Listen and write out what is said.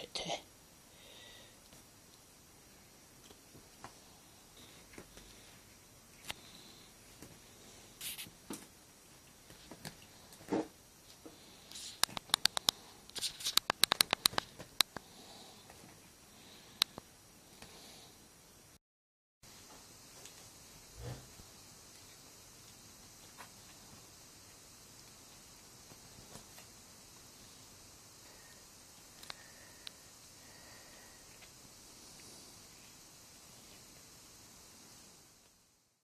good day.